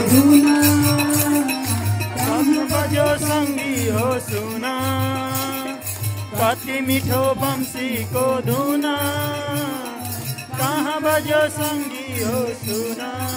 धुना संगी हो सुना। कति मिठो को धुना। कहाँ बजो संगी हो सुना।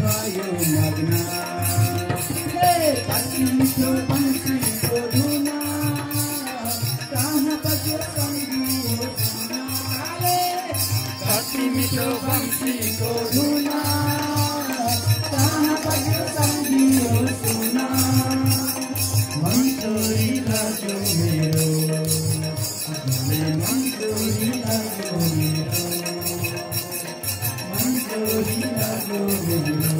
कति मिठो बम्सीको धुना कहाँ बज्यो सङ्गी हो सुना मन चोरी लाग्यो मेरो मन चोरी लाग्यो मेरो मन चोरी लाग्यो मेरो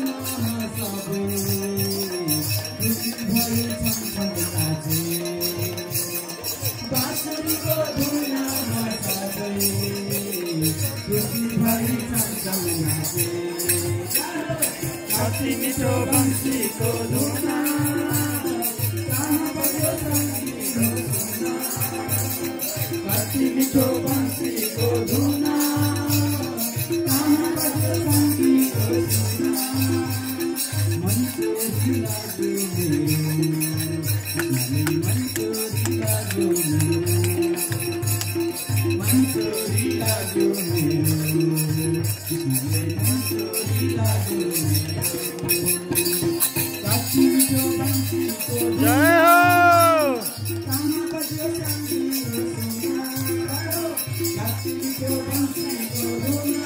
कति मिठो बम्सीको धुना? कति मिठो बम्सीको धुना कहाँ बज्यो कतिको बन्सीको